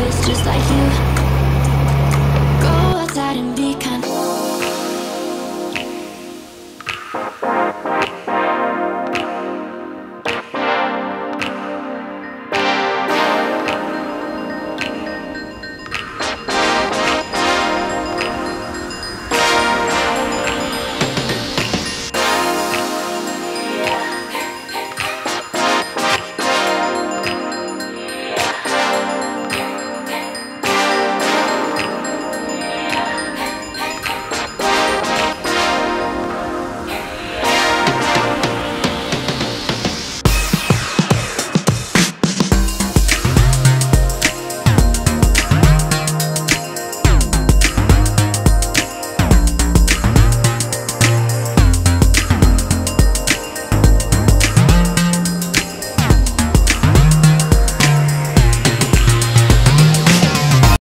face just like you.